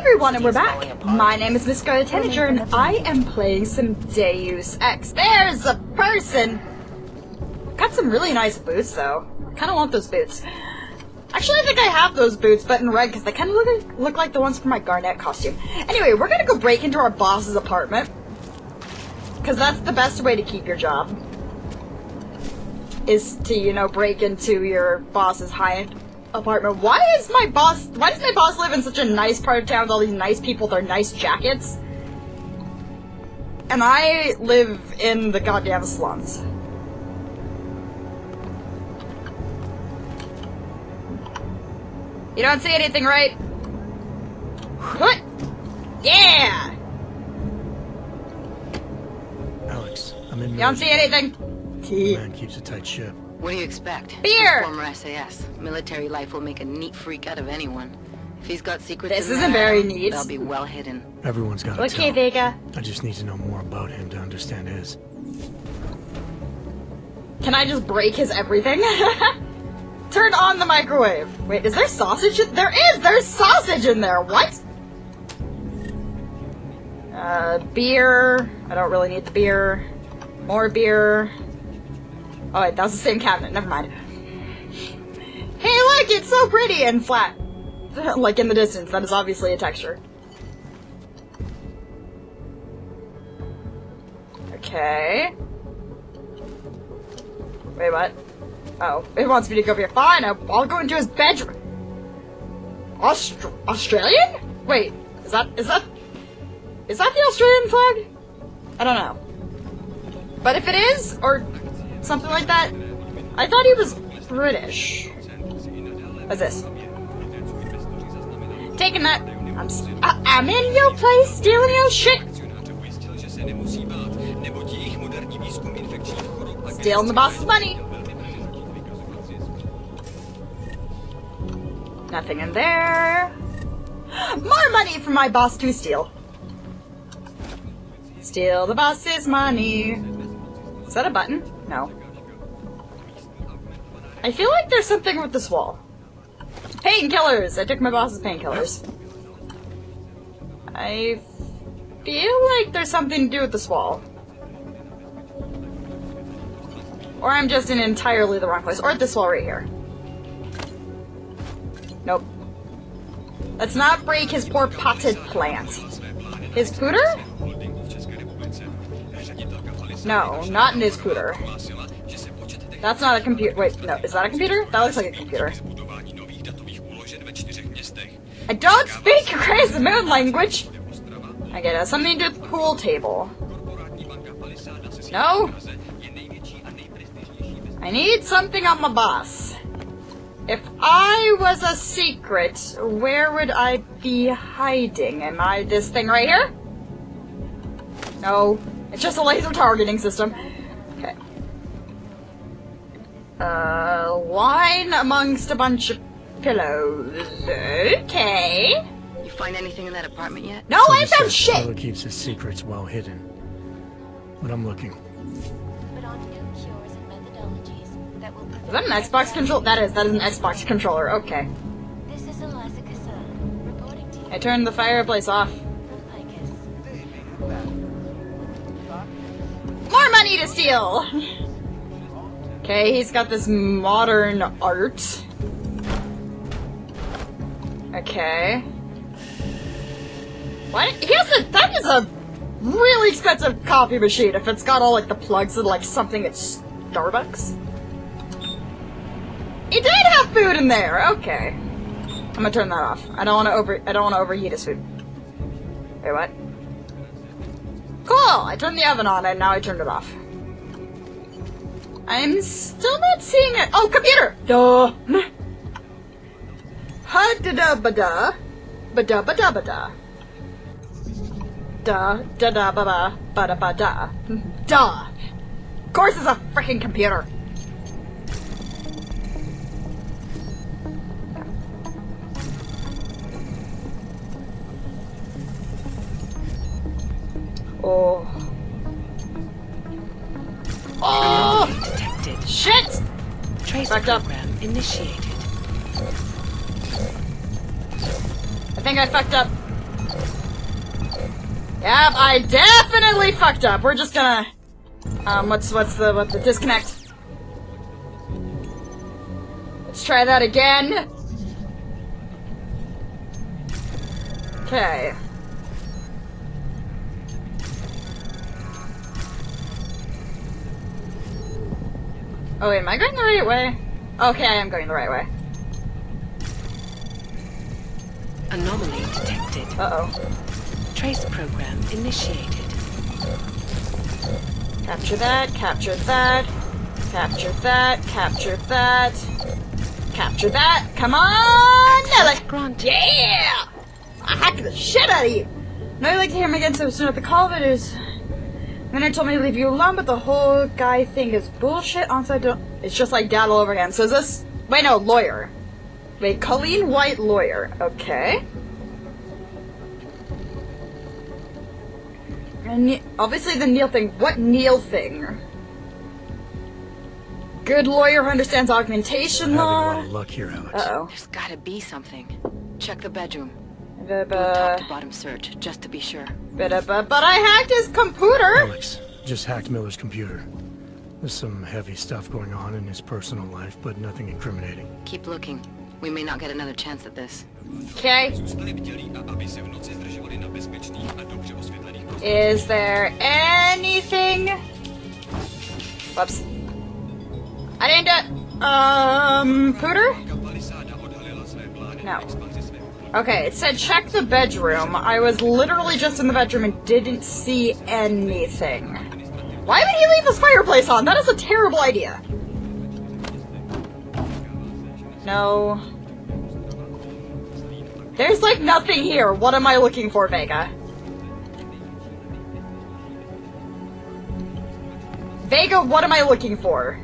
everyone, and we're back. My name is Miss Scarlet Tanager, and I am playing some Deus Ex. There's a person! Got some really nice boots, though. I kind of want those boots. Actually, I think I have those boots, but in red, because they kind of look, look like the ones from my Garnet costume. Anyway, we're gonna go break into our boss's apartment. Because that's the best way to keep your job. Is to, you know, break into your boss's high-end apartment. Why is my boss? Why does my boss live in such a nice part of town with all these nice people with their nice jackets? And I live in the goddamn slums. You don't see anything, right? What? Yeah! Alex, I'm in. You don't see anything? T. Man keeps a tight ship. What do you expect? Beer! He's Former SAS. Military life will make a neat freak out of anyone. If he's got secrets This isn't there, very neat. They'll be well hidden. Everyone's got a Okay, tell. Vega. I just need to know more about him to understand his. Can I just break his everything? Turn on the microwave. Wait, is there sausage? in- There is! There's sausage in there! What? Uh, beer. I don't really need the beer. More beer. Oh wait, that was the same cabinet. Never mind. Hey look, it's so pretty and flat. like in the distance, that is obviously a texture. Okay. Wait, what? Oh, it wants me to go here. Fine, I'll, I'll go into his bedroom. Aust- Australian? Wait, is that is that is that the Australian flag? I don't know. But if it is, or something like that, I thought he was British. What's this? Taking that. I'm I- I'm in your place, stealing your shit. Stealing the boss's money. Nothing in there. More money for my boss to steal. Steal the boss's money. Is that a button? I feel like there's something with this wall. Painkillers! I took my boss's painkillers. I feel like there's something to do with this wall. Or I'm just in entirely the wrong place. Or this wall right here. Nope. Let's not break his poor potted plant. His pooter? No, not in his pooter. That's not a computer. Wait, no, is that a computer? That looks like a computer. I don't speak crazy moon language! I get it. Something to with pool table. No? I need something on my boss. If I was a secret, where would I be hiding? Am I this thing right here? No. It's just a laser targeting system. Okay. Uh, wine amongst a bunch of pillows. Okay. You find anything in that apartment yet? No, So I he found says shit! Tyler keeps his secrets well hidden. But I'm looking. but on new cures and methodologies that will Is that an Xbox controller? That is, that is an Xbox controller, okay. This is Eliza Cassan, reporting to you I turned the fireplace off. More money to steal! Okay, he's got this modern art. Okay. What? He has a- that is a really expensive coffee machine if it's got all like the plugs and like something at Starbucks. It did have food in there, okay. I'm gonna turn that off. I don't wanna over I don't wanna overheat his food. Wait, what? Cool! I turned the oven on and now I turned it off. I'm still not seeing it. Oh, computer! Duh! Ha da da ba da. Ba da ba da ba da. Da da da ba ba ba da ba da. Duh! Of course it's a freaking computer! Oh. Oh! Detected. Shit! Trace Backed up. program initiated. I think I fucked up. Yep, I definitely fucked up. We're just gonna um what's what's the what the disconnect? Let's try that again. Okay. Oh wait, am I going the right way? Okay, I am going the right way. Anomaly detected. Uh-oh. Trace program initiated. Capture that, capture that, capture that, capture that, capture that. Come on! Nelly! Granted. Yeah! I hacked the shit out of you! Now you like to hear him again so soon at the call, but is. Then I told me to leave you alone, but the whole guy thing is bullshit. Honestly, I don't. It's just like dad all over again. So is this. Wait, no, lawyer. Wait, Colleen White, lawyer. Okay. And obviously the Neil thing. What Neil thing? Good lawyer who understands augmentation I'm having a law. lot of luck here, Alex. Uh oh. There's gotta be something. Check the bedroom. But, Do a top to bottom search, just to be sure. but, but, but I hacked his computer! Alex, just hacked Miller's computer. There's some heavy stuff going on in his personal life, but nothing incriminating. Keep looking. We may not get another chance at this. Okay. Zůstali bdělí a aby se v noci zdržovali na bezpečných a dobře osvětlených Is there anything? Whoops. I didn't do Um, Pooter? Palisáda odhalila své plány No. Okay, it said check the bedroom. I was literally just in the bedroom and didn't see anything. Why would he leave his fireplace on? That is a terrible idea. No. There's like nothing here. What am I looking for, Vega? Vega, what am I looking for?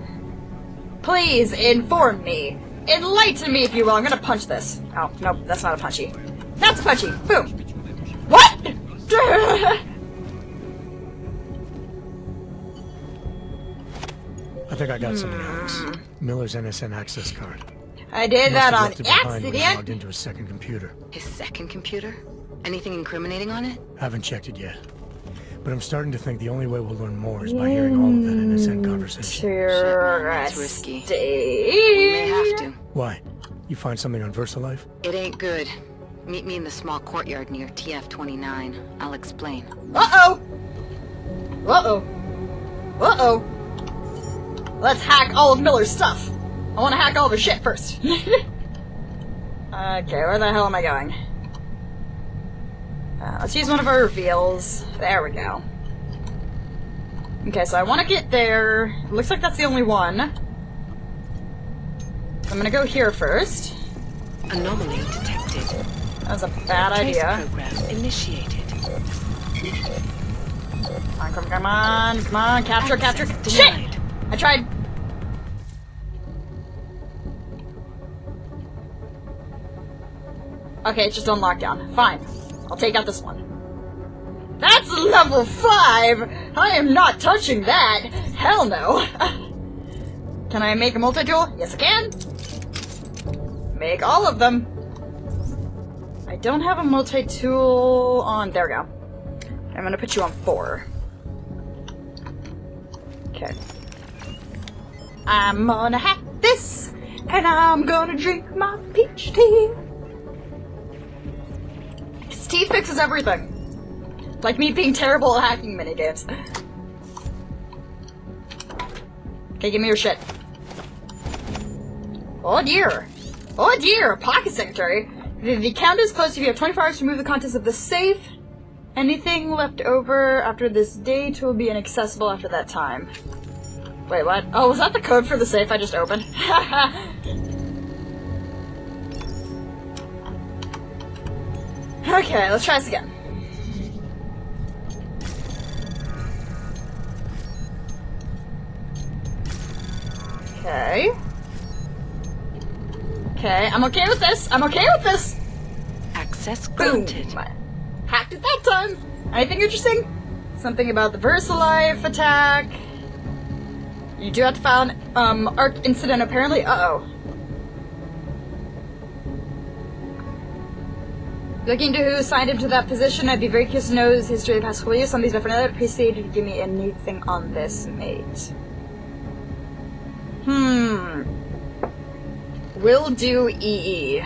Please inform me. Enlighten me, if you will. I'm gonna punch this. Oh, nope, that's not a punchy. That's a punchy. Boom. What? I think I got something, Alex. Hmm. Miller's NSN access card. I did that on left it behind logged into his second computer. His second computer? Anything incriminating on it? Haven't checked it yet. But I'm starting to think the only way we'll learn more is by hearing all of that NSN conversation. that's risky. We may have to. Why? You find something on VersaLife? It ain't good. Meet me in the small courtyard near TF-29. I'll explain. Uh oh. Uh oh. Uh oh. Let's hack all of Miller's stuff. I want to hack all of his shit first. okay, where the hell am I going? Uh, let's use one of our reveals. There we go. Okay, so I want to get there. It looks like that's the only one. I'm gonna go here first. Anomaly detected. That was a bad Trace idea. program initiated. Come on, come, come on, come on, capture, capture. Access Shit! I tried. Okay, it's just on lockdown. Fine. I'll take out this one. That's level 5! I am not touching that! Hell no! can I make a multi-tool? Yes, I can! Make all of them! I don't have a multi-tool on... There we go. I'm gonna put you on 4. Okay. I'm gonna hack this, and I'm gonna drink my peach tea. Tea fixes everything. Like me being terrible at hacking minigames. Okay, give me your shit. Oh dear. Oh dear, pocket secretary. The, the count is closed if you have 24 hours to remove the contents of the safe. Anything left over after this date will be inaccessible after that time. Wait, what? Oh, was that the code for the safe I just opened? okay, let's try this again. Okay. Okay, I'm okay with this. I'm okay with this. Access Boom. granted. Hacked it that time. Anything interesting? Something about the VersaLife attack. You do have to file an um, ARC incident, apparently. Uh Looking to who signed him to that position, I'd be very curious to know his history of past use. Some of these definitely I'd appreciate you give me anything on this, mate. Hmm. Will do EE.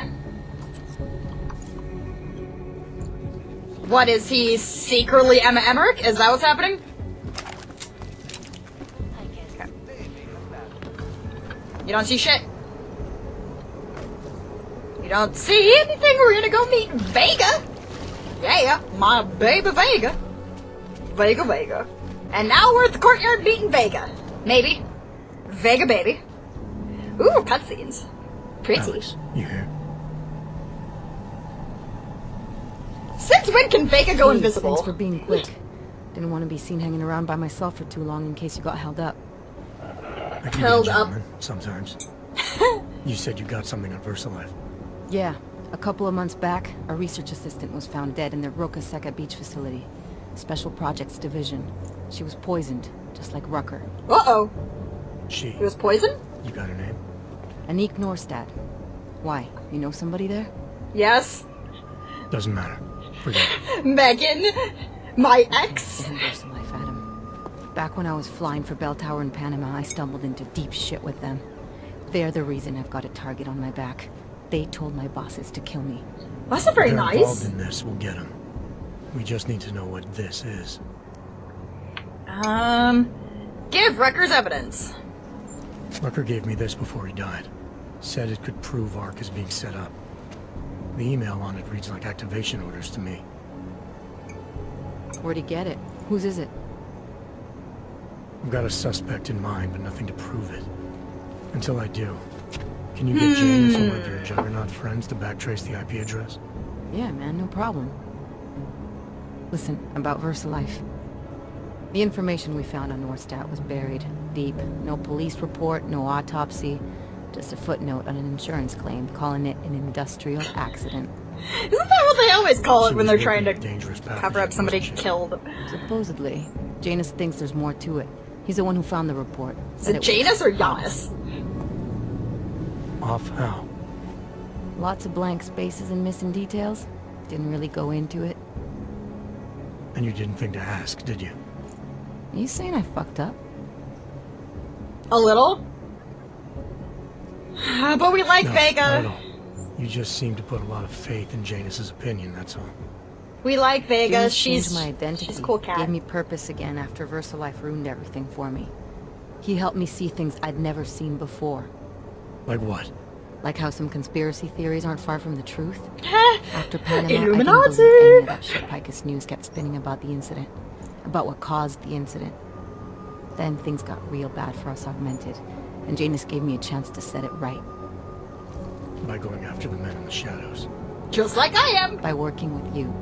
What is he secretly Emma Emmerich? Is that what's happening? You don't see shit. You don't see anything. We're gonna go meet Vega. Yeah, my baby Vega. Vega, Vega. And now we're at the courtyard meeting Vega. Maybe. Vega baby. Ooh, cutscenes. Pretty. Alex, you here? Since when can Vega go Hey, invisible? Thanks for being quick. Didn't want to be seen hanging around by myself for too long in case you got held up. I can be a Held up. Sometimes. you said you got something on VersaLife. Yeah, a couple of months back, a research assistant was found dead in the Roca Seca Beach facility. Special Projects Division. She was poisoned, just like Rucker. Uh-oh. She. He was poisoned? You got her name? Anik Norstad. Why? You know somebody there? Yes. Doesn't matter. Forget it. Megan. My ex. Isn't VersaLife, Adam? Back when I was flying for Belltower in Panama, I stumbled into deep shit with them. They're the reason I've got a target on my back. They told my bosses to kill me. That's not very They're nice. involved in this. We'll get them. We just need to know what this is. Um, give Rucker's evidence. Rucker gave me this before he died. Said it could prove ARC is being set up. The email on it reads like activation orders to me. Where'd he get it? Whose is it? I've got a suspect in mind, but nothing to prove it. Until I do. Can you get James or one of your Juggernaut friends to backtrace the IP address? Yeah, man, no problem. Listen, about VersaLife. The information we found on Nordstat was buried deep. No police report, no autopsy. Just a footnote on an insurance claim calling it an industrial accident. Isn't that what they always call it when they're trying to dangerous cover up somebody killed? Supposedly, Janus thinks there's more to it. He's the one who found the report. Is Said it was Janus or off. Giannis? Off how? Lots of blank spaces and missing details. Didn't really go into it. And you didn't think to ask, did you? Are you saying I fucked up? A little? but we like No, not at Vega. all. You just seem to put a lot of faith in Janus's opinion, that's all. We like Vega. Janus She's my identity. she's a cool cat. Gave me purpose again after VersaLife ruined everything for me. He helped me see things I'd never seen before. Like what? Like how some conspiracy theories aren't far from the truth. After Panama, I Illuminati! didn't believe any of that shit Picus News kept spinning about the incident. About what caused the incident. Then things got real bad for us Augmented, and Janus gave me a chance to set it right. By going after the men in the shadows. Just like I am. By working with you.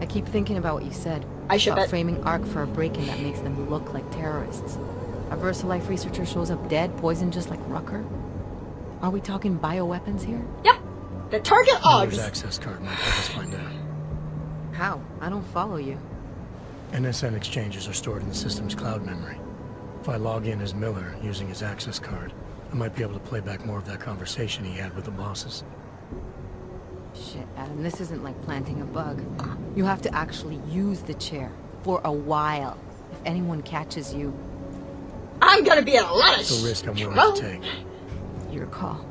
I keep thinking about what you said. I should about bet. framing ARC for a break-in that makes them look like terrorists. A VersaLife researcher shows up dead, poisoned just like Rucker? Are we talking bioweapons here? Yep. The target Miller's Oggs. access card might help us find out. How? I don't follow you. NSN exchanges are stored in the system's cloud memory. If I log in as Miller using his access card, I might be able to play back more of that conversation he had with the bosses. Shit, Adam, this isn't like planting a bug. You have to actually use the chair. For a while. If anyone catches you, I'm gonna be in a lot of It's a risk I'm willing trouble. to take. your call.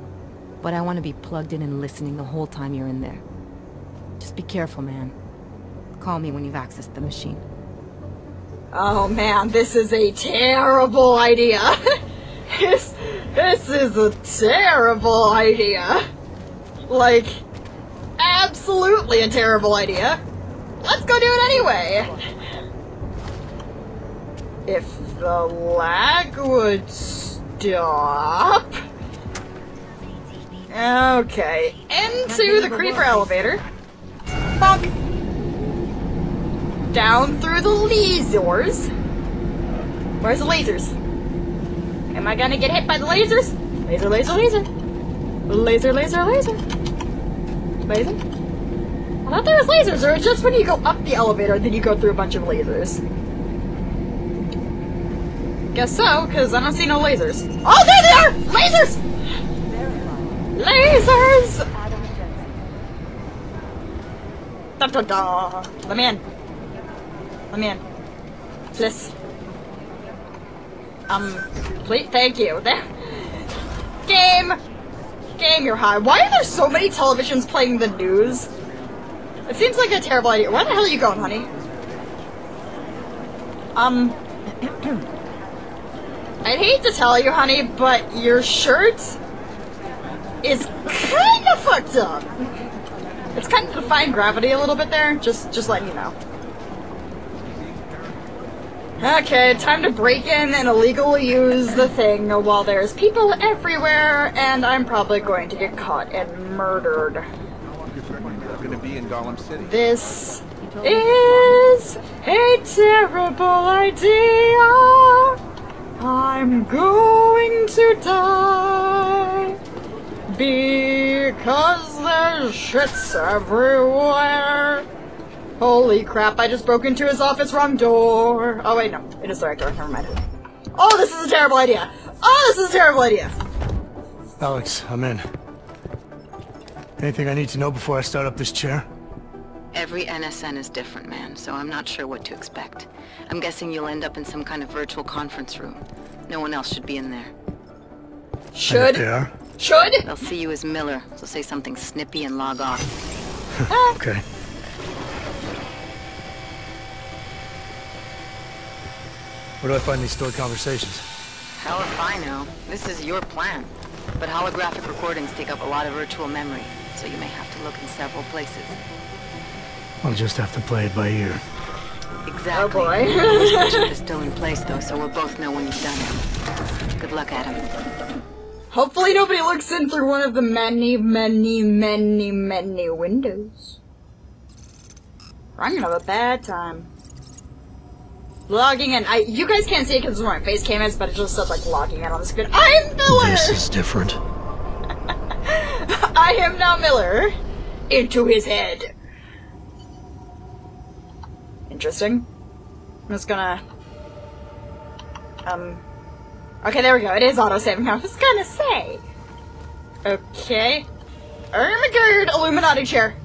But I want to be plugged in and listening the whole time you're in there. Just be careful, man. Call me when you've accessed the machine. Oh man, this is a terrible idea. this, this is a terrible idea. Like, absolutely a terrible idea. Let's go do it anyway. If the lag would stop. Okay, into the creeper elevator. Bonk. Down through the lasers. Where's the lasers? Am I gonna get hit by the lasers? Laser, laser, laser. Laser, laser, laser. Laser? I thought there was lasers, or it's just when you go up the elevator, then you go through a bunch of lasers. Guess so, because I don't see no lasers. Oh, there they are! Lasers! Lasers! Da da da. Let me in. Let me in. Please. Um, please, thank you. There. Game! Game, you're high. Why are there so many televisions playing the news? It seems like a terrible idea. Where the hell are you going, honey? Um, I'd hate to tell you, honey, but your shirt is kind of fucked up. It's kind of defying gravity a little bit there. Just, just letting you know. Okay, time to break in and illegally use the thing while there's people everywhere, and I'm probably going to get caught and murdered. This is a terrible idea. I'm going to die because there's shits everywhere. Holy crap, I just broke into his office wrong door. Oh wait, no, it is the right door, never mind. Oh, this is a terrible idea. Oh, this is a terrible idea. Alex, I'm in. Anything I need to know before I start up this chair? Every NSN is different, man, so I'm not sure what to expect. I'm guessing you'll end up in some kind of virtual conference room. No one else should be in there. Should, they are? should. They'll see you as Miller, so say something snippy and log off. Okay. Where do I find these stored conversations? Hell if I know. This is your plan. But holographic recordings take up a lot of virtual memory, so you may have to look in several places. I'll just have to play it by ear. Exactly. Oh boy. This chip is still in place, though, so we'll both know when you've done it. Good luck, Adam. Hopefully nobody looks in through one of the many, many, many, many windows. I'm gonna have a bad time. Logging in. I you guys can't see it because where my face cam is, but it just says like logging in on the screen. I'm Miller! This is different. I am now Miller. Into his head. Interesting. I'm just gonna um Okay, there we go. It is auto-saving. I was gonna say. Okay. Ermagerd Illuminati chair.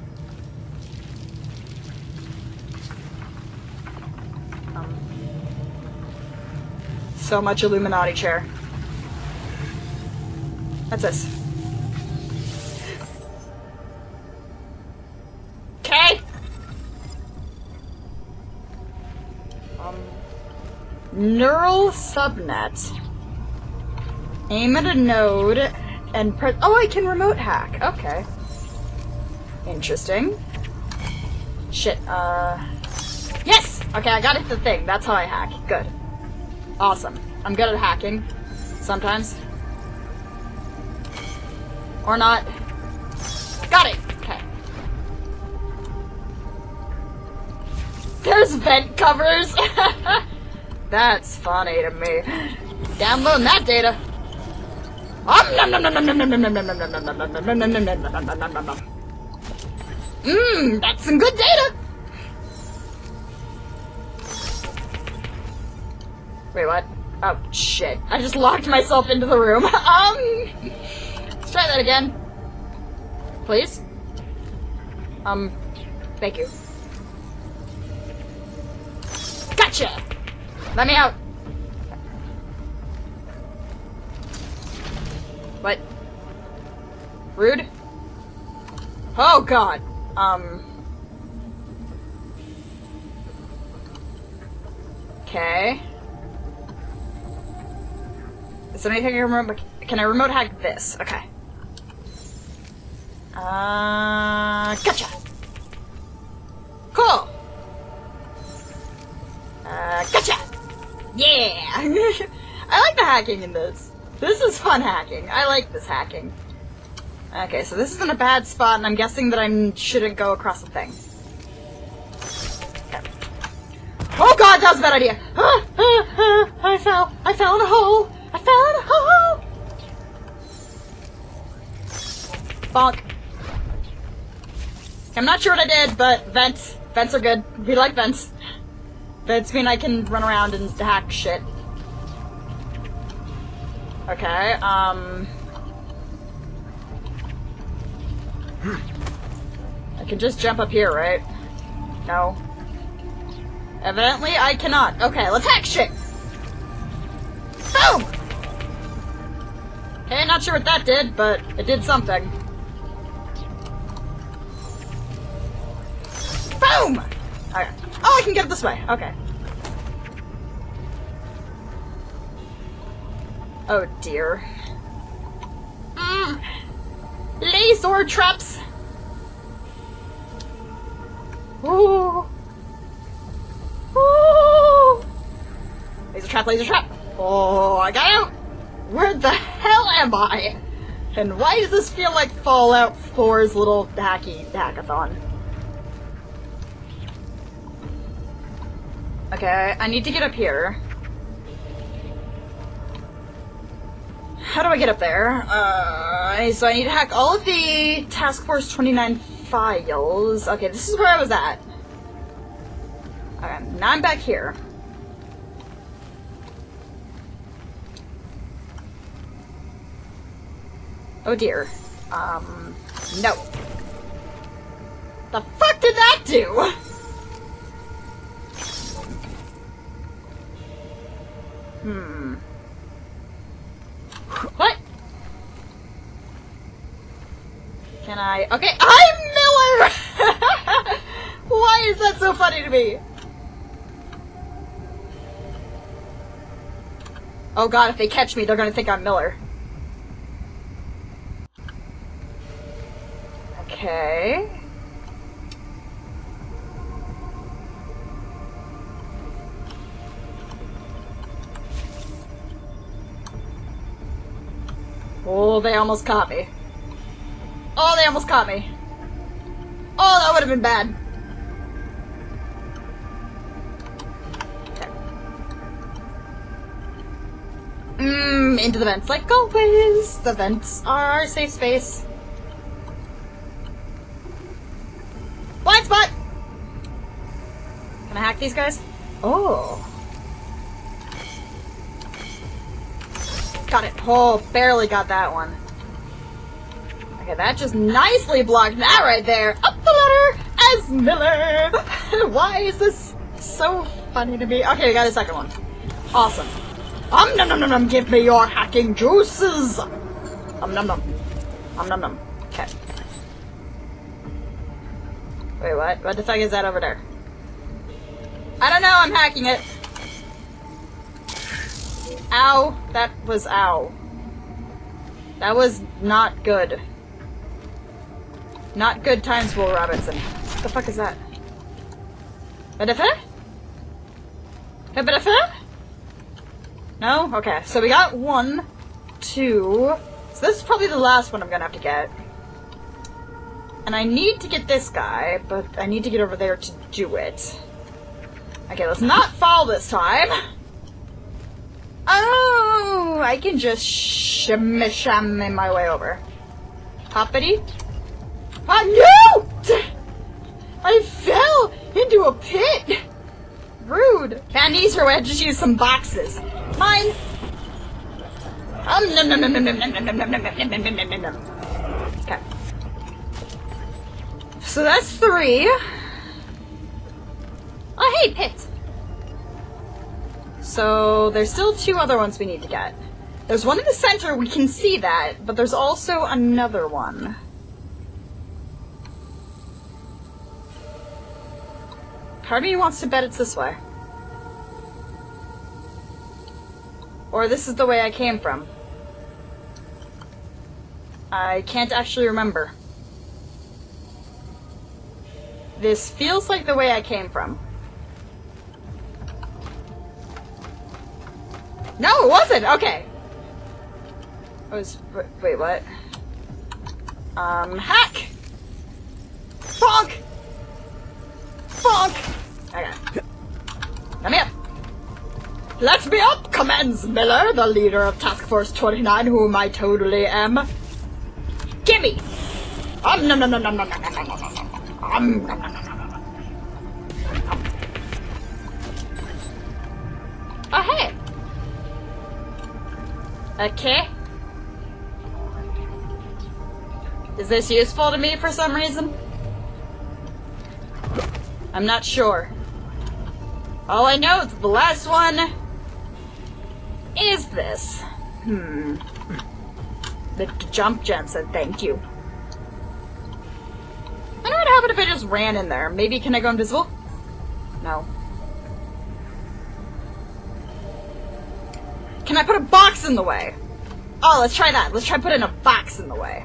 Um, so much Illuminati chair. What's this? Okay. Neural subnet. Aim at a node and press. Oh, I can remote hack. Okay. Interesting. Shit. Uh. Yes. Okay, I got it. The thing. That's how I hack. Good. Awesome. I'm good at hacking. Sometimes. Or not. Got it. Okay. There's vent covers. That's funny to me. Downloading that data. Mmm, that's some good data. Wait, what? Oh shit! I just locked myself into the room. um, let's try that again, please. Um, thank you. Gotcha. Let me out. What? Rude? Oh god. Um. Okay. Is there anything I can remote? Can I remote hack this? Okay. Uh, gotcha. Cool. Uh, gotcha. Yeah. I like the hacking in this. This is fun hacking. I like this hacking. Okay, so this isn't a bad spot, and I'm guessing that I shouldn't go across the thing. Oh god, that was a bad idea! Ah, ah, ah, I fell! I fell in a hole! I fell in a hole! Bonk. I'm not sure what I did, but vents. Vents are good. We like vents. Vents mean I can run around and hack shit. Okay, um... I can just jump up here, right? No. Evidently, I cannot. Okay, let's hack shit! Boom! Okay, not sure what that did, but it did something. Boom! Oh, I can get it this way. Okay. Oh dear. Mm. Laser traps! Ooh. Ooh. Laser trap, laser trap! Oh, I got out! Where the hell am I? And why does this feel like Fallout 4's little hacky hackathon? Okay, I need to get up here. How do I get up there? Uh, so I need to hack all of the Task Force 29 files. Okay, this is where I was at. Okay, now I'm back here. Oh dear. Um, no. The fuck did that do? Hmm. What? Can I? Okay, I'm Miller! Why is that so funny to me? Oh god, if they catch me, they're gonna think I'm Miller. Okay. Oh, they almost caught me. Oh, they almost caught me. Oh, that would have been bad. Mmm, into the vents like always. The vents are our safe space. Blind spot! Can I hack these guys? Oh. Got it. Oh, barely got that one. Okay, that just nicely blocked that right there. Up the ladder as Miller. Why is this so funny to me? Okay, I got a second one. Awesome. Um num num num num. Give me your hacking juices. Um num num. Um num num. Okay. Wait, what? What the fuck is that over there? I don't know. I'm hacking it. Ow. That was ow. That was not good. Not good times, Will Robinson. What the fuck is that? Benefit? Benefit? No? Okay, so we got one, two. So this is probably the last one I'm gonna have to get. And I need to get this guy, but I need to get over there to do it. Okay, let's not fall this time. Oh, I can just shimmy sham in my way over. Hoppity. Oh no! I fell into a pit! Rude. Way, I just use some boxes. Mine. Um, nom nom nom nom nom nom nom nom nom nom. Okay. So that's three. Oh, hey, pit. So there's still two other ones we need to get. There's one in the center, we can see that, but there's also another one. Part of me wants to bet it's this way. Or this is the way I came from. I can't actually remember. This feels like the way I came from. No, it wasn't! Okay. I was... Wait, what? Um, hack! Bonk! Bonk! Okay. Let me up! Let me up, commands Miller, the leader of Task Force 29, whom I totally am. Gimme! Um, nom nom nom nom nom nom nom nom nom nom nom. Um, nom nom nom Okay. Is this useful to me for some reason? I'm not sure. All I know is the last one is this. Hmm. The jump said thank you. I don't know what happened if I just ran in there. Maybe can I go invisible? No. Can I put a box in the way? Oh, let's try that. Let's try putting a box in the way.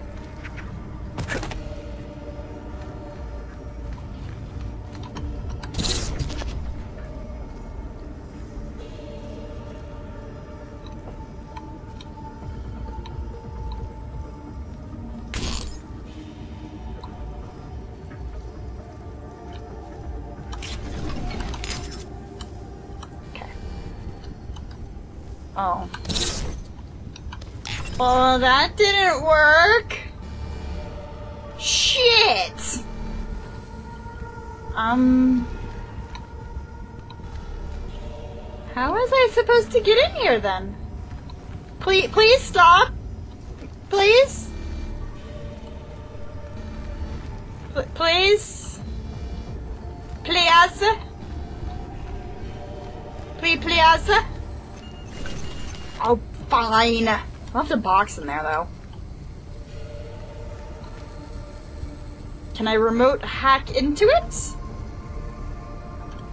Oh. Well, that didn't work. Shit. Um. How was I supposed to get in here then? Please, please stop. Please. Please. Please. Please, please. Oh, fine. I left a box in there, though. Can I remote hack into it?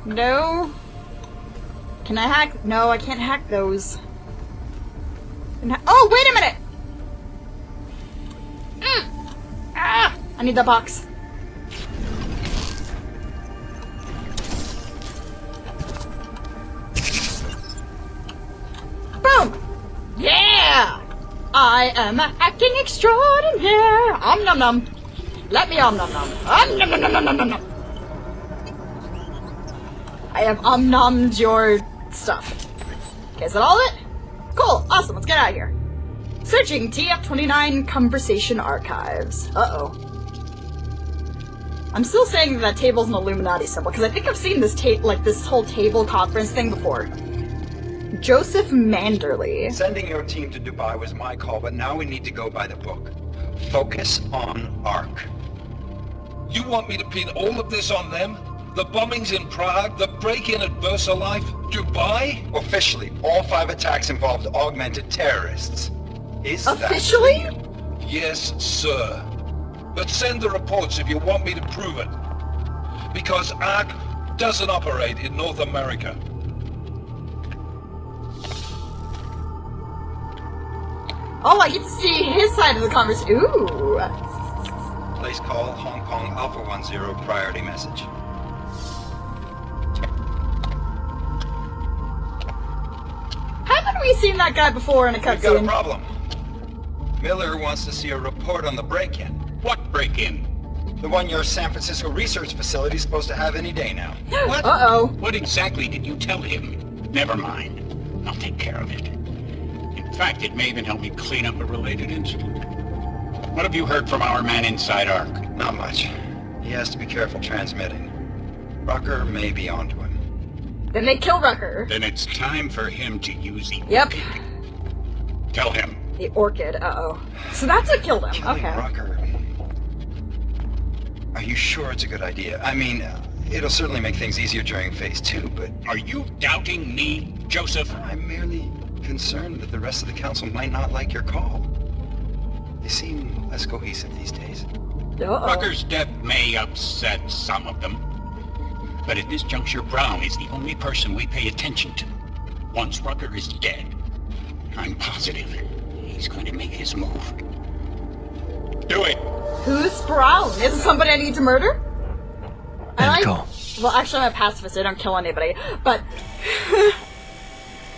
No. Can I hack? No, I can't hack those. I- oh, wait a minute! Mm. Ah! I need the box. I am acting extraordinaire. Om nom nom. Let me om nom nom. Om nom nom nom nom nom nom nom. I have om nommed your stuff. Okay, is that all it? Cool. Awesome. Let's get out of here. Searching TF29 conversation archives. Uh oh. I'm still saying that, that table's an Illuminati symbol because I think I've seen this ta- like this whole table conference thing before. Joseph Manderley. Sending your team to Dubai was my call, but now we need to go by the book. Focus on ARC. You want me to pin all of this on them? The bombings in Prague, the break-in at VersaLife, Dubai? Officially, all five attacks involved augmented terrorists. Is that Officially? Yes, sir. But send the reports if you want me to prove it. Because ARC doesn't operate in North America. Oh, I get to see his side of the conversation. Ooh. Place call Hong Kong Alpha 10 priority message. Haven't we seen that guy before in a cutscene? We've got a problem. Miller wants to see a report on the break-in. What break-in? The one your San Francisco research facility is supposed to have any day now. What? Uh-oh. What exactly did you tell him? Never mind. I'll take care of it. In fact, it may even help me clean up a related incident. What have you heard from our man inside ARC? Not much. He has to be careful transmitting. Rucker may be onto him. Then they kill Rucker. Then it's time for him to use the Yep. Tell him. The orchid. Uh-oh. So that's what killed him. Killing Okay. Rucker. Are you sure it's a good idea? I mean, uh, it'll certainly make things easier during phase two, but Are you doubting me, Joseph? I'm merely concerned that the rest of the council might not like your call. They seem less cohesive these days. Uh-oh. Rucker's death may upset some of them. But at this juncture, Brown is the only person we pay attention to. Once Rucker is dead, I'm positive he's going to make his move. Do it! Who's Brown? Is it somebody I need to murder? I End like. call. Well, actually, I'm a pacifist. I don't kill anybody. But.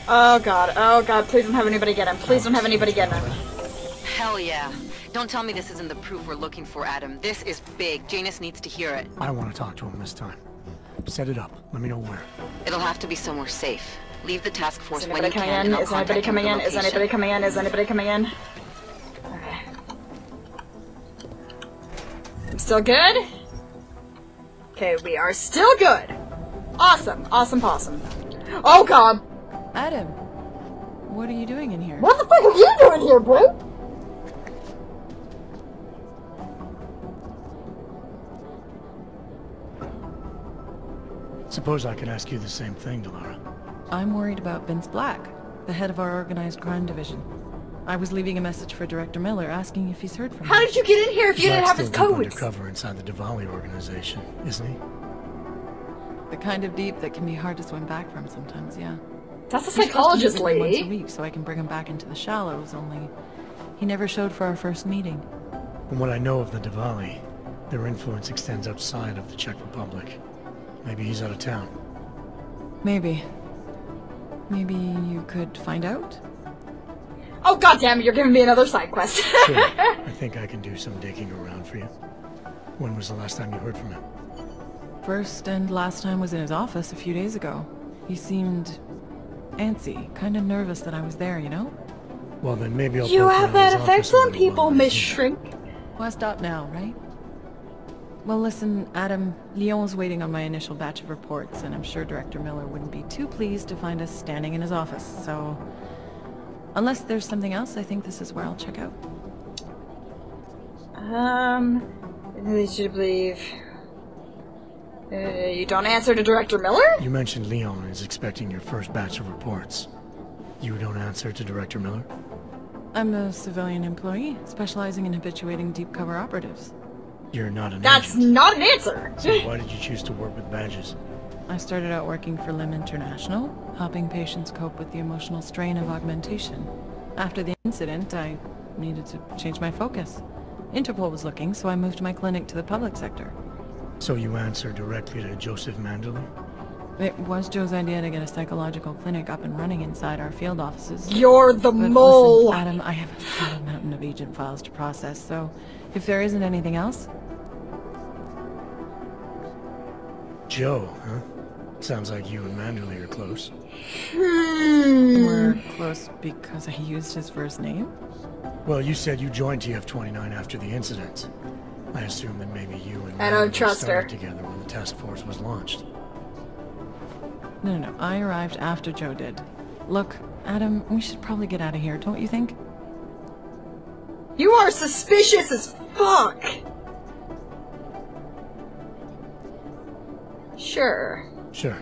oh god. Oh god. Please don't have anybody get him. Please don't have anybody get him. Hell yeah. Don't tell me this isn't the proof we're looking for, Adam. This is big. Janus needs to hear it. I want to talk to him this time. Set it up. Let me know where. It'll have to be somewhere safe. Leave the task force when you can, in? and I'll Is anybody coming in? Is anybody coming in? Is anybody coming in? Okay. I'm still good? Okay, we are still good. Awesome. Awesome possum. Oh god. Adam, what are you doing in here? What the fuck are you doing here, bro? Suppose I can ask you the same thing, Delara. I'm worried about Vince Black, the head of our organized crime division. I was leaving a message for Director Miller asking if he's heard from him. How him. did you get in here if you didn't have Black's his still deep codes? undercover inside the Dvali organization, isn't he? The kind of deep that can be hard to swim back from sometimes, yeah. That's a We're supposed to psychologist meet with Once a lady. week so I can bring him back into the shallows, only he never showed for our first meeting. From what I know of the Dvali, their influence extends outside of the Czech Republic. Maybe he's out of town. Maybe. Maybe you could find out? Oh god damn it, you're giving me another side quest. Sure, I think I can do some digging around for you. When was the last time you heard from him? First and last time was in his office a few days ago. He seemed antsy, kind of nervous that I was there, you know? Well, then maybe I'll you poke have that his effect on people, Miss. Shrink. Well, stop now, right? Well, listen, Adam, Leon's waiting on my initial batch of reports, and I'm sure Director Miller wouldn't be too pleased to find us standing in his office, so... Unless there's something else, I think this is where I'll check out. Um, leads you to believe. Uh, you don't answer to Director Miller? You mentioned Leon is expecting your first batch of reports. You don't answer to Director Miller? I'm a civilian employee, specializing in habituating deep cover operatives. You're not an That's agent. not an answer. So why did you choose to work with badges? I started out working for LIMB International, helping patients cope with the emotional strain of augmentation. After the incident, I needed to change my focus. Interpol was looking, so I moved my clinic to the public sector. So you answer directly to Joseph Manderley? It was Joe's idea to get a psychological clinic up and running inside our field offices. You're the But mole. Listen, Adam, I have a full mountain of agent files to process, so if there isn't anything else, Joe, huh? Sounds like you and Manderley are close. Hmm. we're close because I used his first name. Well, you said you joined TF-29 after the incident. I assume that maybe you and I don't trust her. started together when the task force was launched. No, no, no. I arrived after Joe did. Look, Adam, we should probably get out of here, don't you think? You are suspicious as fuck. Sure. Sure.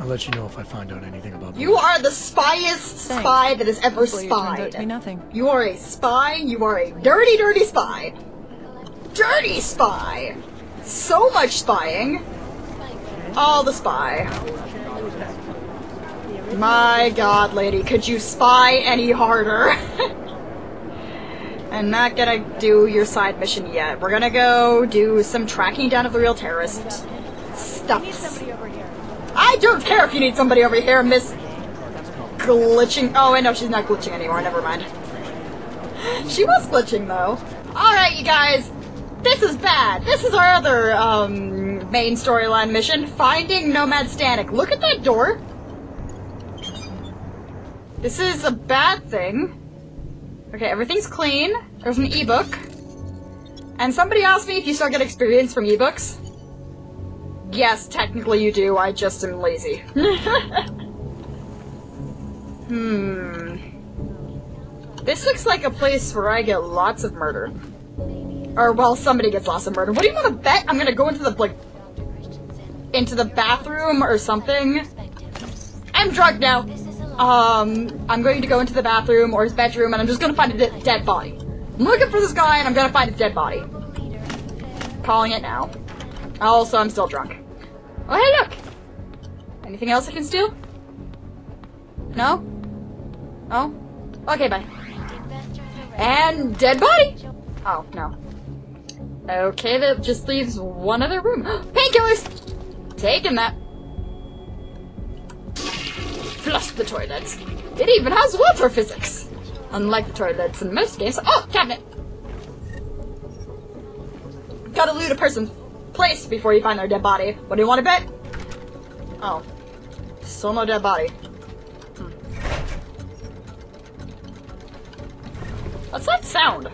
I'll let you know if I find out anything about You You are the spyest Thanks. spy that has ever Hopefully it turns out to be nothing. You are a spy. You are a dirty, dirty spy. Dirty spy. So much spying. All the spy. My god, lady, could you spy any harder? I'm not gonna do your side mission yet. We're gonna go do some tracking down of the real terrorist stuff. I don't care if you need somebody over here, Miss glitching. Oh, I know she's not glitching anymore. Never mind. She was glitching though. All right, you guys. This is bad. This is our other um, main storyline mission: finding Nomad Stanek. Look at that door. This is a bad thing. Okay, everything's clean. There's an ebook. And somebody asked me if you still get experience from ebooks. Yes, technically you do. I just am lazy. hmm. This looks like a place where I get lots of murder. Or, well, somebody gets lost of murder. What do you want to bet? I'm gonna go into the, like, into the bathroom or something? I'm drugged now. Um, I'm going to go into the bathroom or his bedroom and I'm just gonna find a de- dead body. I'm looking for this guy and I'm gonna find his dead body. Calling it now. Also, I'm still drunk. Oh, hey, look! Anything else I can steal? No? Oh? Okay, bye. And dead body! Oh, no. Okay, that just leaves one other room. Painkillers! Taking that. Flush the toilets. It even has water physics! Unlike the toilets in most games. Oh, cabinet! Gotta loot a person's place before you find their dead body. What do you want to bet? Oh. Still no dead body. Hmm. What's that sound?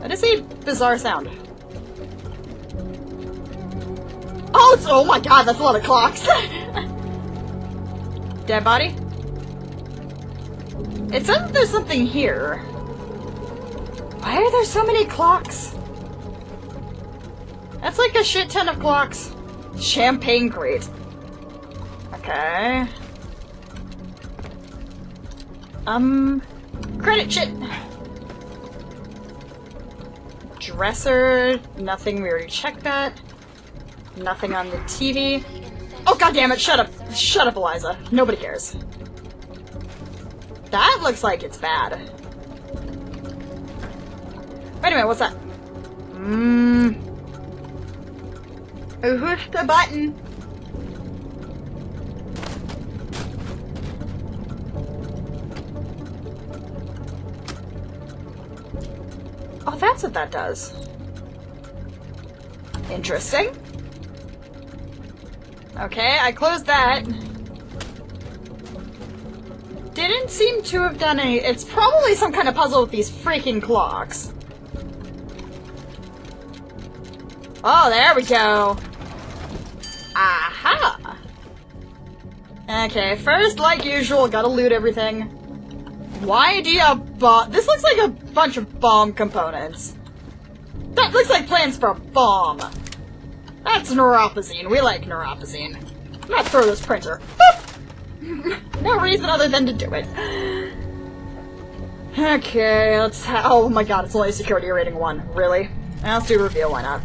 That is a bizarre sound. Oh, it's- oh my god, that's a lot of clocks. Dead body? It says that there's something here. Why are there so many clocks? That's like a shit ton of clocks. Champagne crate. Okay. Um, credit shit. Dresser, nothing. We already checked that. Nothing on the TV. Oh god damn it! Shut up! Shut up, Eliza. Nobody cares. That looks like it's bad. Wait a minute, what's that? Mmm. Who's the button? That's what that does. Interesting. Okay, I closed that. Didn't seem to have done any- it's probably some kind of puzzle with these freaking clocks. Oh, there we go. Aha! Okay, first, like usual, gotta loot everything. Why do you bomb? This looks like a bunch of bomb components. That looks like plans for a bomb. That's neuropozyne. We like neuropozyne. I'm gonna throw this printer. Boop! no reason other than to do it. Okay, let's. Oh my god, it's only security rating one. Really? Let's do reveal. Why not?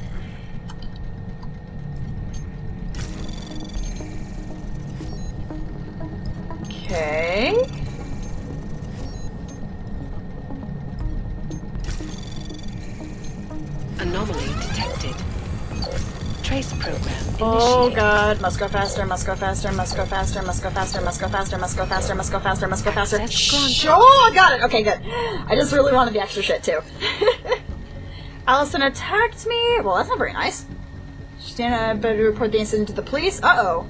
Okay. Oh god, must go faster, must go faster, must go faster, must go faster, must go faster, must go faster, must go faster, must go faster. Access granted. Sure, got it. Okay, good. I just really wanted the extra shit too. Allison attacked me. Well, that's not very nice. Shanna better report the incident to the police. Uh oh.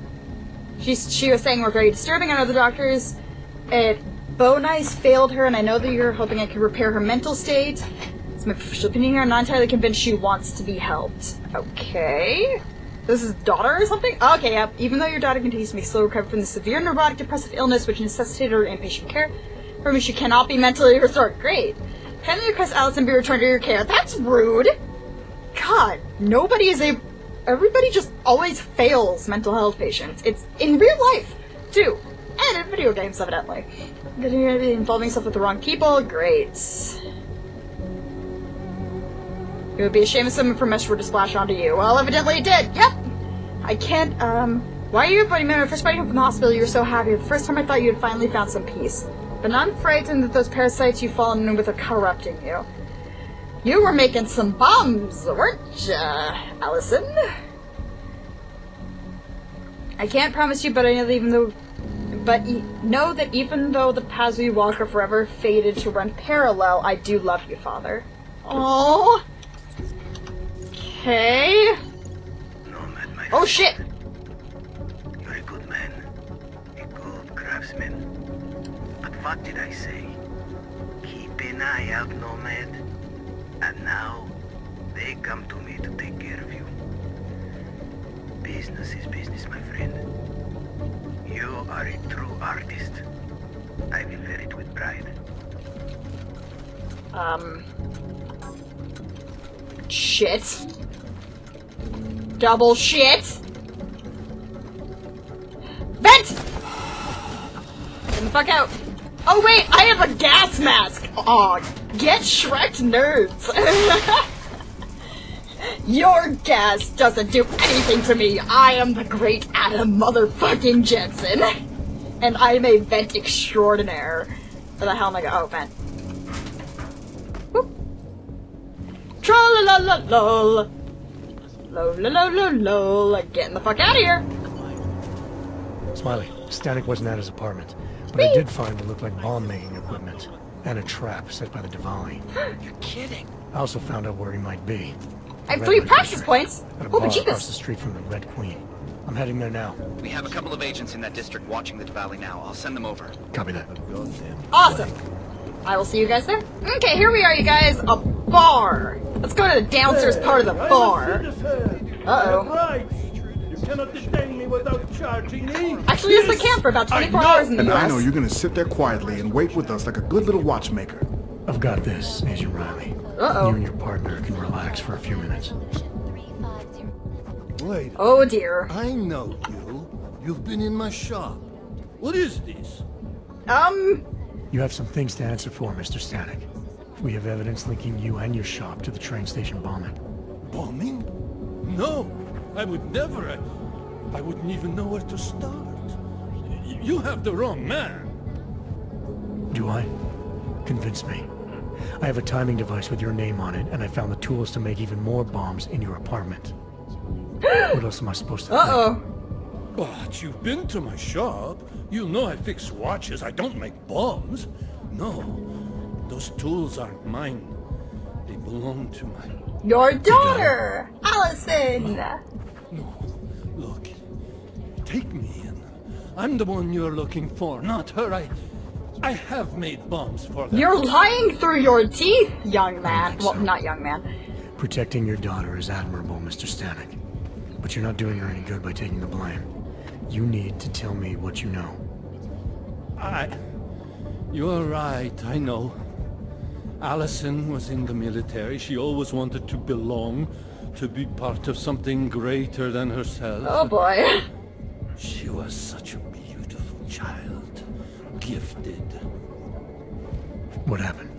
She's she was saying we're very disturbing. I know the doctors at Bohnice failed her, and I know that you're hoping I can repair her mental state. It's my official opinion here. I'm not entirely convinced she wants to be helped. Okay. This is daughter or something? Okay, yep. Even though your daughter continues to make slow recovery from the severe neurotic depressive illness which necessitated her inpatient care, from which she cannot be mentally restored. Great. Kindly request Allison be returned to your care. That's rude. God, nobody is a. Everybody just always fails mental health patients. It's in real life, too. And in video games, evidently. Involving yourself with the wrong people? Great. It would be a shame if some information were to splash onto you. Well, evidently it did. Yep. I can't, um... Why are you avoiding me? When I first brought you from the hospital, you were so happy. The first time I thought you had finally found some peace. But I'm frightened that those parasites you've fallen in with are corrupting you. You were making some bombs, weren't ya, Allison? I can't promise you, but I know that even though... But e- know that even though the paths we walk are forever fated to run parallel, I do love you, Father. Oh. Okay. Nomad, my Oh shit! You're a good man. A good craftsman. But what did I say? Keep an eye out, Nomad. And now, they come to me to take care of you. Business is business, my friend. You are a true artist. I will wear it with pride. Um. Shit. Double shit. Vent! Get the fuck out. Oh wait, I have a gas mask! Aw, get Shrek nerds! Your gas doesn't do anything to me! I am the great Adam motherfucking Jensen! And I'm a vent extraordinaire. Where the hell am I going? Oh, vent. Tra la la la lol. Lol la la la lol. Getting the fuck out of here. Smiley, Static wasn't at his apartment, but I did find what looked like bomb-making equipment and a trap set by the Dvali. You're kidding. I also found out where he might be. I have three Light practice points. At a Oh, bar across the street from the Red Queen. I'm heading there now. We have a couple of agents in that district watching the valley now. I'll send them over. Copy that. Awesome. I will see you guys there. Okay, here we are, you guys. A bar. Let's go to the downstairs part of the bar. Uh-oh. Right. You cannot detain me without charging me. Actually, yes, I can for about 24 hours in the And I know you're gonna sit there quietly and wait with us like a good little watchmaker. I've got this, Agent Riley. Uh-oh. You and your partner can relax for a few minutes. Wait. Oh dear. I know you. You've been in my shop. What is this? Um, You have some things to answer for, Mr. Stanek. We have evidence linking you and your shop to the train station bombing. Bombing? No, I would never. I, I wouldn't even know where to start. Y- You have the wrong man. Do I? Convince me. I have a timing device with your name on it, and I found the tools to make even more bombs in your apartment. what else am I supposed to think? Uh-oh. But you've been to my shop. You know I fix watches. I don't make bombs. No, those tools aren't mine. They belong to my... Your daughter, Allison. No. Look, take me in. I'm the one you're looking for, not her. I... I have made bombs for them. You're lying through your teeth, young man. Well, not young man. Protecting your daughter is admirable, Mr. Stanek. But you're not doing her any good by taking the blame. You need to tell me what you know. I... You're right, I know. Allison was in the military. She always wanted to belong, to be part of something greater than herself. Oh boy. She was such a beautiful child. Gifted. What happened?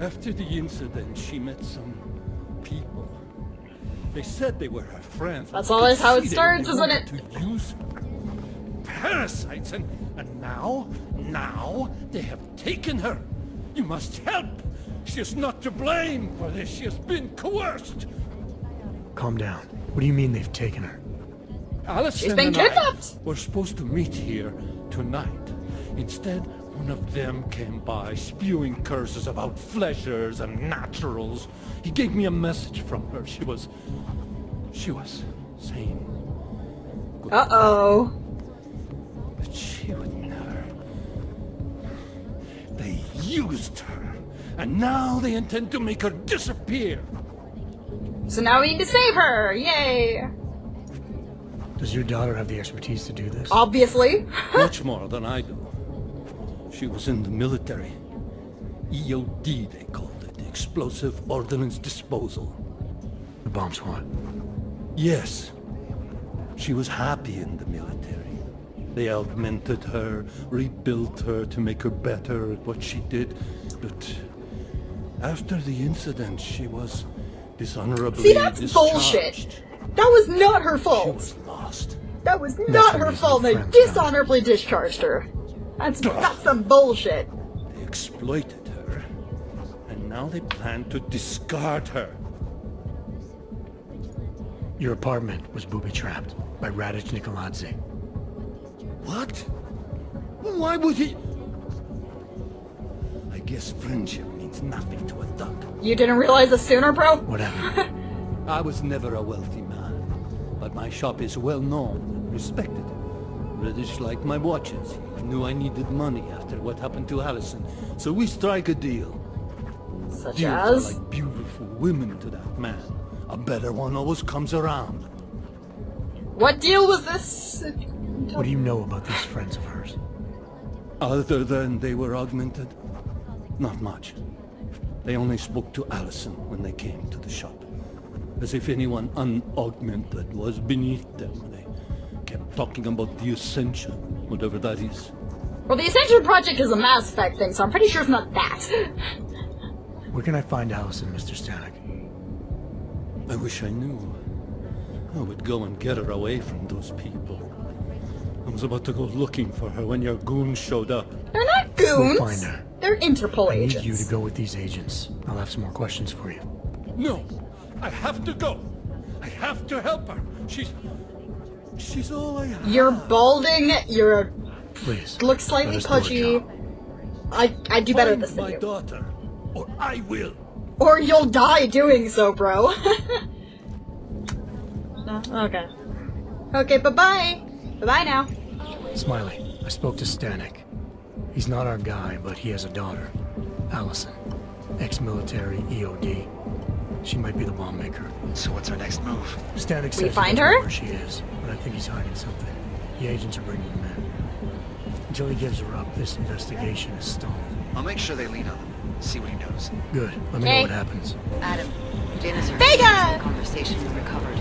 After the incident, she met some people. They said they were her friends. That's always how it starts, isn't it? To use her. Parasites, and, and now, now, they have taken her. You must help. She is not to blame for this. She has been coerced. Calm down. What do you mean they've taken her? Allison She's been and I kidnapped. were supposed to meet here tonight. Instead, one of them came by spewing curses about fleshers and naturals. He gave me a message from her. She was... She was saying... Uh-oh. But she would never... They used her. And now they intend to make her disappear. So now we need to save her. Yay. Does your daughter have the expertise to do this? Obviously. Much more than I do. She was in the military. EOD, they called it. Explosive Ordnance Disposal. The bomb squad. Yes. She was happy in the military. They augmented her, rebuilt her to make her better at what she did. But after the incident, she was dishonorably discharged. See, that's discharged. bullshit. That was not her fault. She was lost. That was not the her fault. They friends dishonorably discharged her. That's that's some bullshit. They exploited her, and now they plan to discard her. Your apartment was booby-trapped by Radich Nikoladze. What? Why would he? I guess friendship means nothing to a duck. You didn't realize this sooner, bro? Whatever. I was never a wealthy man, but my shop is well known and respected. British liked my watches. He knew I needed money after what happened to Allison, so we strike a deal. Such Deals as? like beautiful women to that man. A better one always comes around. What deal was this? What do you know about these friends of hers? Other than they were augmented? Not much. They only spoke to Allison when they came to the shop. As if anyone unaugmented was beneath them. They kept talking about the Ascension, whatever that is. Well, the Ascension Project is a Mass Effect thing, so I'm pretty sure it's not that. Where can I find Allison, Mr. Stanek? I wish I knew. I would go and get her away from those people. I was about to go looking for her when your goons showed up. They're not goons. We'll find her. They're Interpol I need you to go with these agents. I'll have some more questions for you. No! I have to go! I have to help her! She's... She's all I have. You're balding. You're Please. look slightly let do pudgy. I I do better at Find this than my you. daughter, or I will. Or you'll die doing so, bro. No? Uh, okay. Okay, bye-bye. Bye-bye now. Smiley, I spoke to Stanek. He's not our guy, but he has a daughter, Allison. Ex-military EOD. She might be the bomb maker. So what's our next move? Stanek We says he find doesn't her? where she is, but I think he's hiding something. The agents are bringing him in. Until he gives her up, this investigation is stalled. I'll make sure they lean on him. See what he knows. Good. Let me Okay. know what happens. Adam, Janus heard Vega! the conversation and recovered.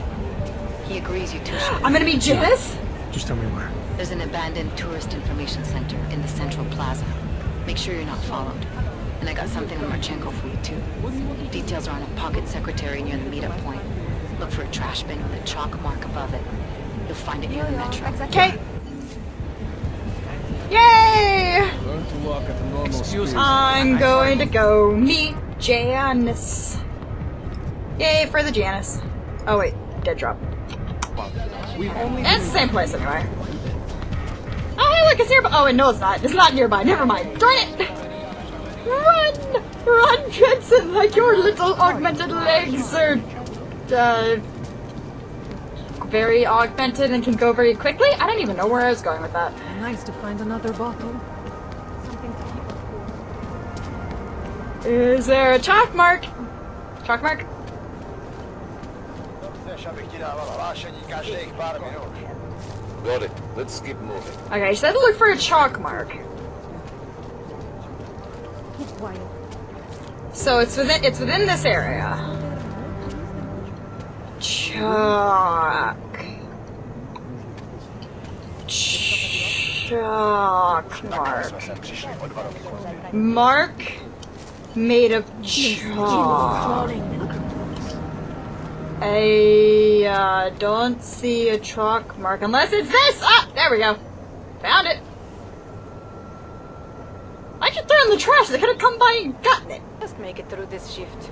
He agrees you two should. I'm gonna be Janus? Just tell me where. There's an abandoned tourist information center in the central plaza. Make sure you're not followed. And I got something on Marchenko for you too. Details are on a pocket secretary near the meetup point. Look for a trash bin with a chalk mark above it. You'll find it near the metro. Okay. Yay! Learn to walk at the normal speed. I'm going to go meet Janus. Yay for the Janus. Oh wait, dead drop. We've only It's the same place anyway. Oh it's nearby. Oh wait, no it's not. It's not nearby. Never mind. Darn it! Run! Run, Jensen, like your little augmented legs are uh, very augmented and can go very quickly. I don't even know where I was going with that. Nice to find another bottle. Is there a chalk mark? Chalk mark? Got it. Let's keep moving. Okay, so I look for a chalk mark. So it's within it's within this area. Chalk. Chalk mark. Mark made of chalk. I uh, don't see a chalk mark unless it's this. Ah, there we go. Found it. I should throw in the trash. They could have come by and gotten it. Just make it through this shift.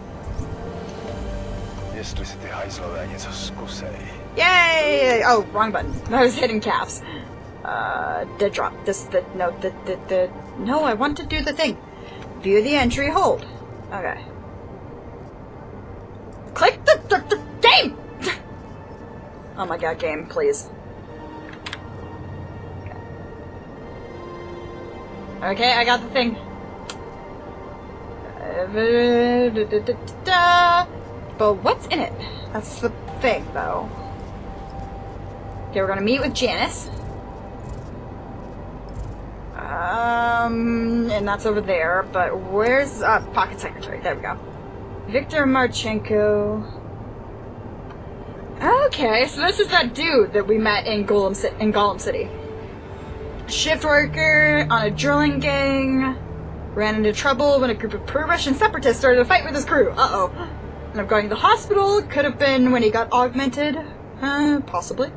Jestli si ty hajzlové něco zkusej. Yay! Oh, wrong button. I was hitting caps. Uh, dead drop. This, the, no, the, the, the, no, I want to do the thing. View the entry, hold. Okay. Click the, the, the game! oh my god, game, please. Okay, I got the thing. But what's in it? That's the thing, though. Okay, we're gonna meet with Janus. Um, and that's over there, but where's, uh, Pocket Secretary? There we go. Victor Marchenko. Okay, so this is that dude that we met in Golem, in Golem City. Shift worker on a drilling gang. Ran into trouble when a group of pro-Russian separatists started a fight with his crew. Uh-oh. And I'm going to the hospital. Could have been when he got augmented. Uh, possibly.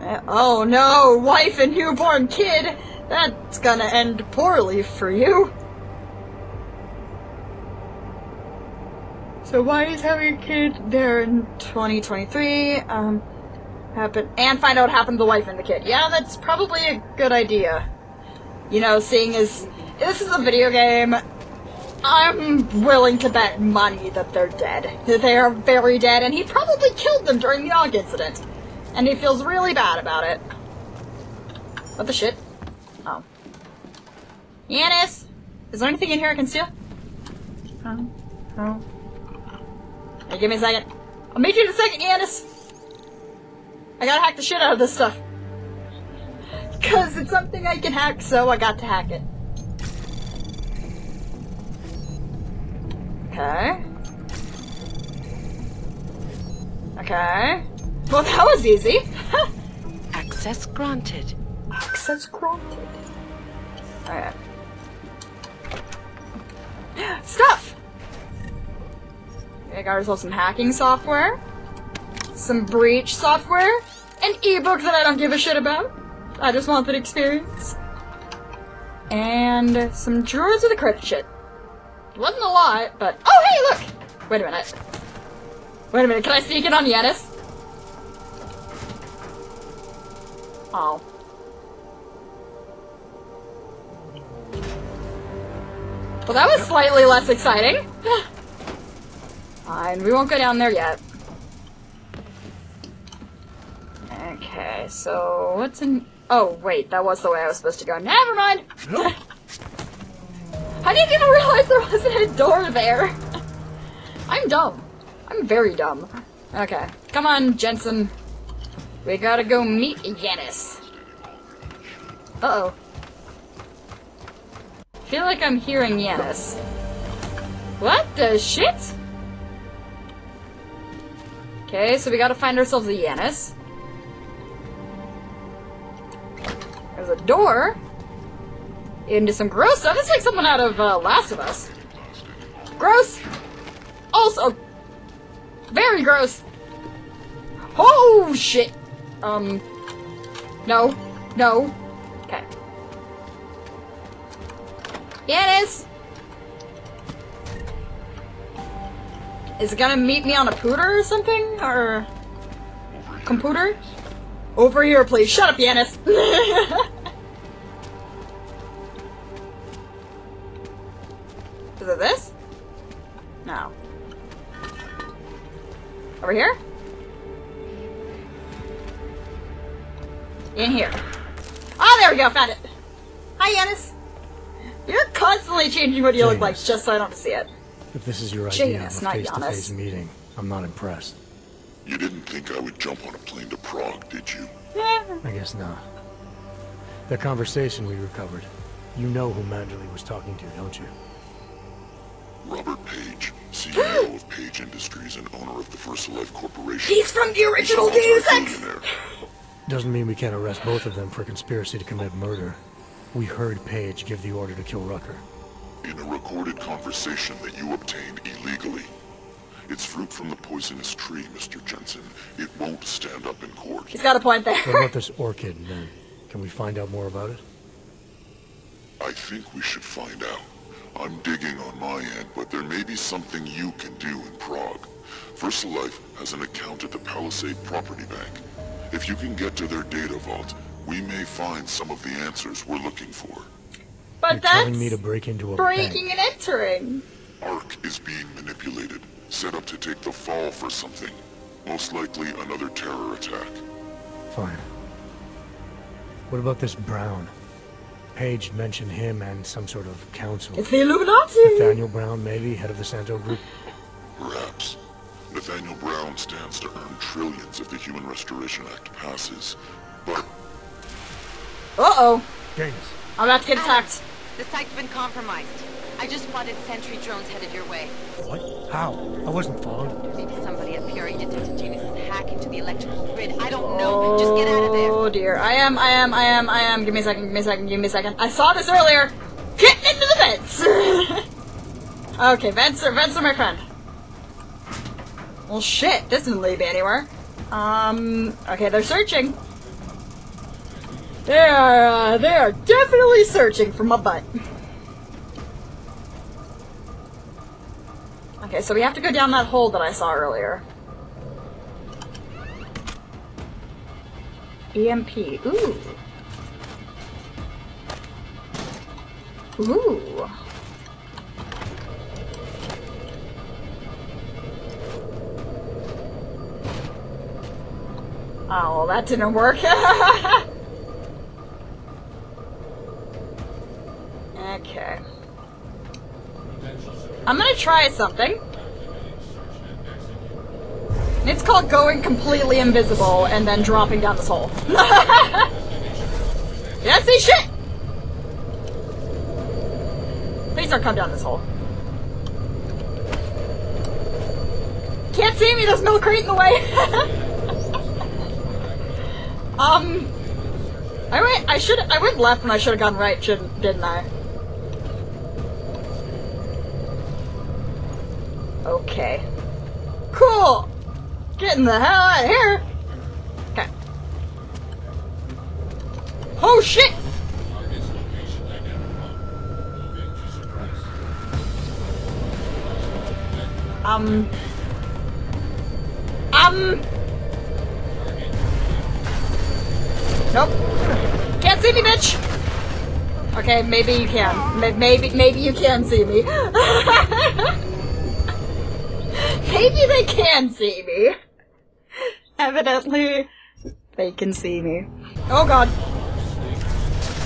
Uh, oh no, wife and newborn kid! That's gonna end poorly for you. So why is having a kid there in 2023? Um, happen and find out what happened to the wife and the kid. Yeah, that's probably a good idea. You know, seeing as this is a video game, I'm willing to bet money that they're dead. That they are very dead, and he probably killed them during the Aug incident. And he feels really bad about it. What the shit? Oh. Yanis! Is there anything in here I can steal? Oh. Oh. Hey, give me a second. I'll meet you in a second, Yanis! I gotta hack the shit out of this stuff. Cause it's something I can hack, so I got to hack it. Okay. Okay. Well, that was easy. Access granted. Access granted. Okay. Stuff! I got ourselves some hacking software, some breach software, an ebook that I don't give a shit about. I just want that experience. And some drawers of the credit shit. Wasn't a lot, but oh hey, look! Wait a minute. Wait a minute, can I sneak in on Yanis? Oh. Well, that was slightly less exciting. Fine, we won't go down there yet. Okay, so what's in... Oh, wait, that was the way I was supposed to go. Never mind! I didn't even realize there wasn't a door there! I'm dumb. I'm very dumb. Okay, come on, Jensen. We gotta go meet Yanis. Uh-oh. feel like I'm hearing Yanis. What the shit? Okay, so we gotta find ourselves a Yanis. There's a door into some gross stuff. It's like someone out of uh, Last of Us. Gross. Also, very gross. Oh shit. Um. No. No. Okay. Is it gonna meet me on a pooter or something? Or... Computer? Over here, please. Shut up, Yanis! Is it this? No. Over here? In here. Oh, there we go, found it! Hi, Yanis! You're constantly changing what you look like just so I don't see it. If this is your Janus, idea of a face-to-face Janus. meeting, I'm not impressed. You didn't think I would jump on a plane to Prague, did you? I guess not. The conversation we recovered. You know who Manderley was talking to, don't you? Robert Page, CEO of Page Industries and owner of the VersaLife Corporation. He's from the original Deus Ex! Doesn't mean we can't arrest both of them for conspiracy to commit murder. We heard Page give the order to kill Rucker. In a recorded conversation that you obtained illegally. It's fruit from the poisonous tree, Mr. Jensen. It won't stand up in court. He's got a point there. What about this orchid, then? Can we find out more about it? I think we should find out. I'm digging on my end, but there may be something you can do in Prague. First VersaLife has an account at the Palisade Property Bank. If you can get to their data vault, we may find some of the answers we're looking for. But You're that's telling me to break into a breaking bank. and entering. ARC is being manipulated, set up to take the fall for something. Most likely another terror attack. Fine. What about this Brown? Page mentioned him and some sort of council. It's the Illuminati! Nathaniel Brown, maybe, head of the Santeau Group. Perhaps. Nathaniel Brown stands to earn trillions if the Human Restoration Act passes. But Uh-oh. Janus. I'm about to get attacked. The site's been compromised. I just spotted sentry drones headed your way. What? How? I wasn't followed. Maybe somebody at PRE detected Janus's hack into the electrical grid. I don't know. Just get out of there. Oh dear. I am, I am, I am, I am. Give me a second, give me a second, give me a second. I saw this earlier. Get into the vents! okay, vents are, vents are my friend. Well shit, this didn't lead me anywhere. Um, okay, they're searching. They are, uh, they are definitely searching for my butt. Okay, so we have to go down that hole that I saw earlier. EMP. Ooh. Ooh. Oh, well, that didn't work. okay. I'm gonna try something. It's called going completely invisible and then dropping down this hole. yeah, see shit! Please don't come down this hole. Can't see me, there's no crate in the way! um... I went, I should, I went left when I should have gone right, shouldn't, didn't I? Okay. Cool! Getting the hell out of here! Okay. Oh shit! Um. Um. Nope. Can't see me, bitch! Okay, maybe you can. Maybe, maybe you can see me. maybe they can see me. Evidently, they can see me. Oh god.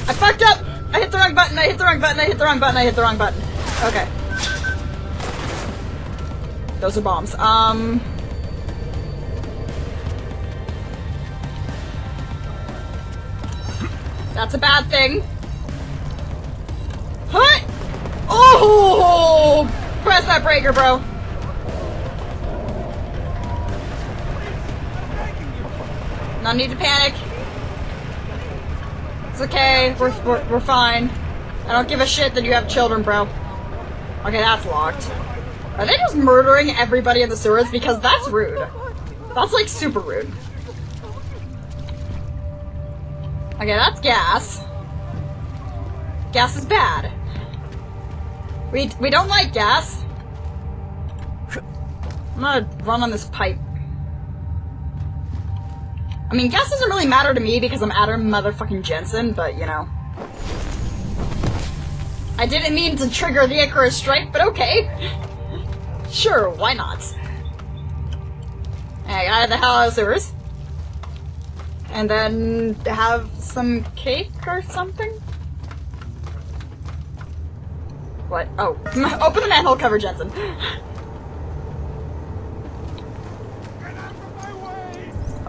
I fucked up! I hit the wrong button, I hit the wrong button, I hit the wrong button, I hit the wrong button. Okay. Those are bombs. Um... That's a bad thing. Huh? Oh! Press that breaker, bro. No need to panic. It's okay. We're, we're, we're fine. I don't give a shit that you have children, bro. Okay, that's locked. Are they just murdering everybody in the sewers? Because that's rude. That's like super rude. Okay, that's gas. Gas is bad. We we don't like gas. I'm gonna run on this pipe. I mean, gas doesn't really matter to me because I'm Adam motherfucking Jensen, but you know. I didn't mean to trigger the Icarus strike, but okay. Sure, why not? I got the hell out of sewers. And then have some cake or something? What? Oh. Open the manhole cover, Jensen.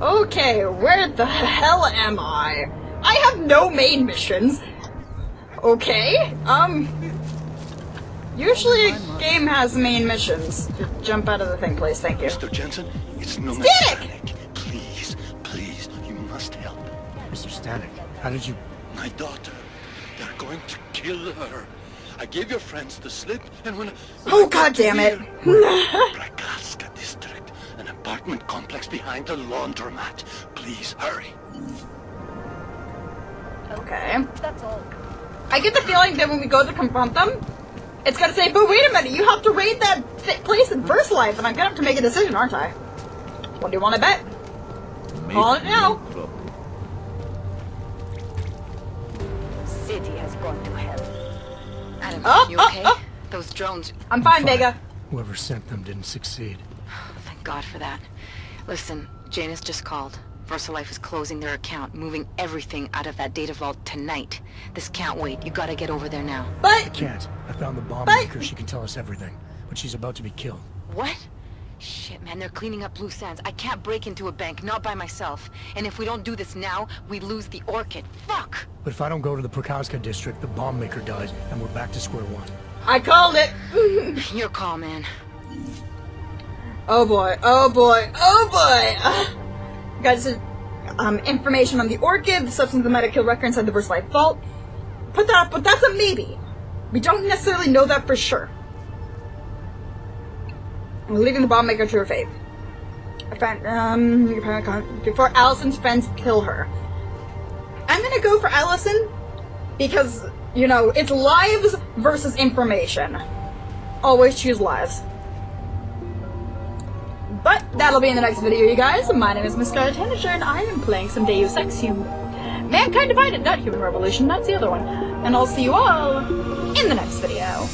Okay, where the hell am I? I have no main missions. Okay, um... Usually a game has main missions. Jump out of the thing, please. Thank you. Mr. Jensen, it's no Static! Please, please, you must help. Mr. Stanek, how did you... My daughter. They're going to kill her. I gave your friends the slip, and when... Oh, god damn it. Prakaska District, an apartment complex behind the laundromat. Please, hurry. Okay. That's all. I get the feeling that when we go to confront them, it's gonna say, but wait a minute, you have to raid that place in VersaLife, and I'm gonna have to make a decision, aren't I? What do you want to bet? Call it now. City has gone to hell. Adam, Oh, you oh, okay? oh. Those drones. I'm fine, Vega. Whoever sent them didn't succeed. Thank God for that. Listen, Janus just called. VersaLife is closing their account, moving everything out of that data vault tonight. This can't wait. You gotta get over there now. But I can't. I found the bomb But- maker. She can tell us everything. But she's about to be killed. What? Shit, man, they're cleaning up Blue Sands. I can't break into a bank, not by myself. And if we don't do this now, we lose the Orchid. Fuck! But if I don't go to the Prokowska district, the bomb maker dies, and we're back to square one. I called it. Your call, man. Oh boy, oh boy, oh boy! Uh, some um, information on the orchid, the substance might have killed Rucker inside the VersaLife Vault. Put that, but that's a maybe. We don't necessarily know that for sure. We're leaving the bomb maker to her fate. Um, before Allison's friends kill her. I'm gonna go for Allison because, you know, it's lives versus information. Always choose lives. But that'll be in the next video, you guys. My name is Miss Scarlet Tanager, and I am playing some Deus Ex Human. Mankind Divided, not Human Revolution, that's the other one. And I'll see you all in the next video.